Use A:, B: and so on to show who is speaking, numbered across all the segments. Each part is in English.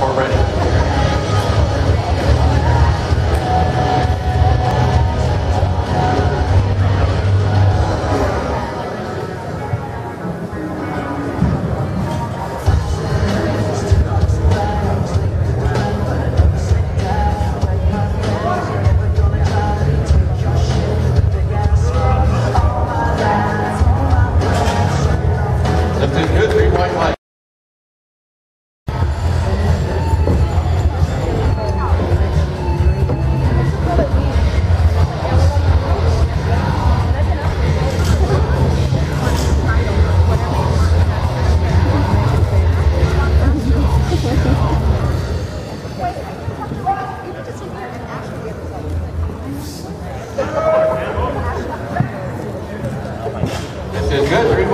A: Platform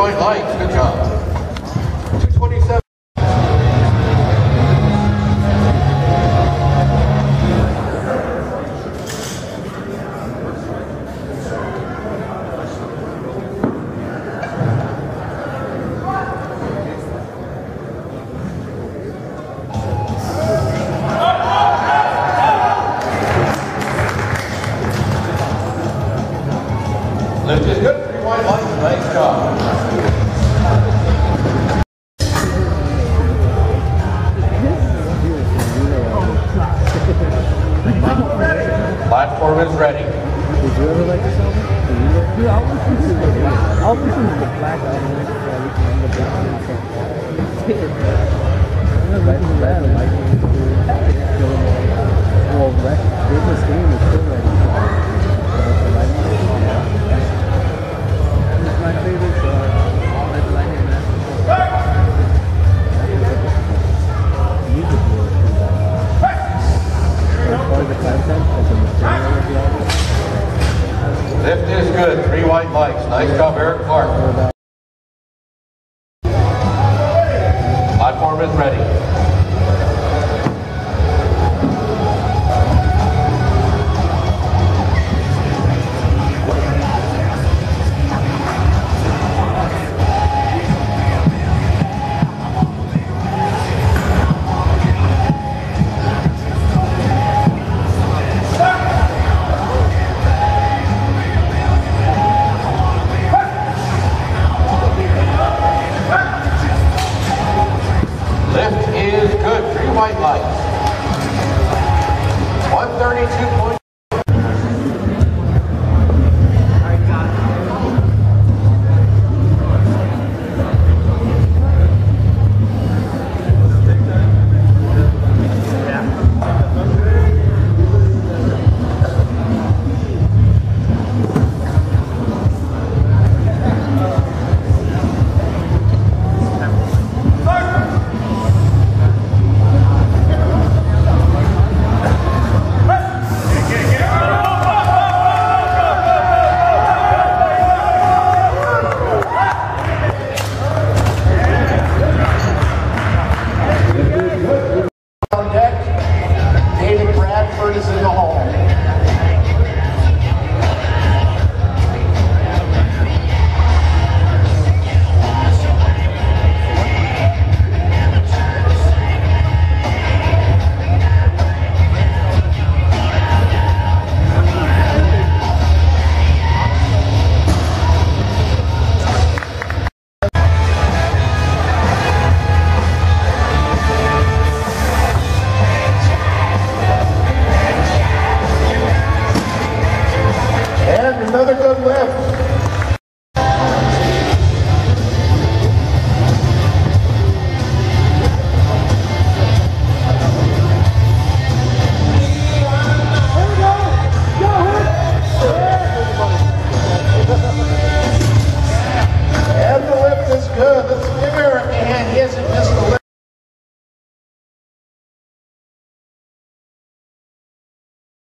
A: white lights, good job. 227. Lift is good, three white lights, nice job. Platform is ready.
B: You ever like this album? Dude, I always listen to the I always listen to the black album. In that, well, is still ready. 50 is
A: good. Three white lights. Nice job, Eric Clark.